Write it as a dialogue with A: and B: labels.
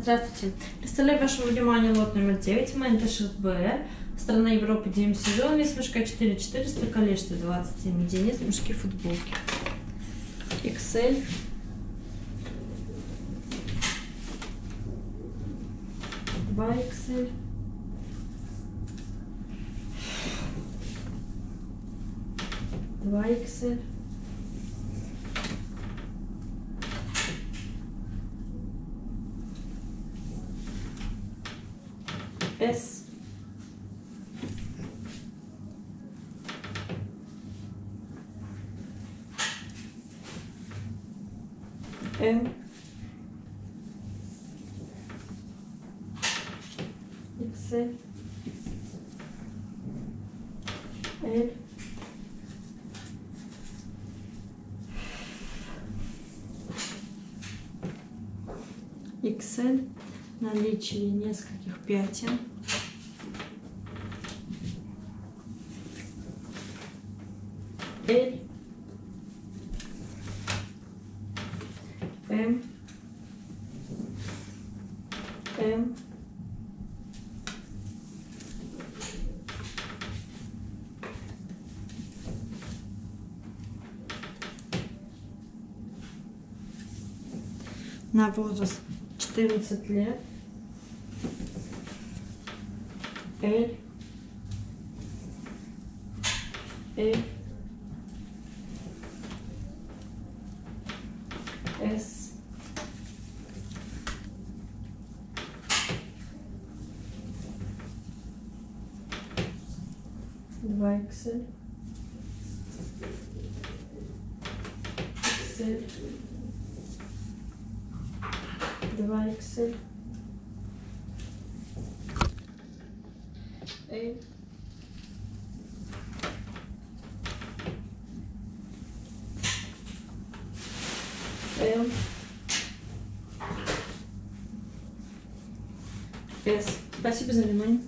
A: Здравствуйте. Представляю вашему вниманию лот номер 9, Мэнтешес БР. Страна Европы, DMC Zone, вес мешка 4400, количество 27 единиц, мешки футболки. XL. Два XL. Два XL. this. In. Наличие нескольких пятен. L, М, М, на возраст 14 лет. L, L, S, два XL, XL, два XL, L, L, S. Спасибо за внимание.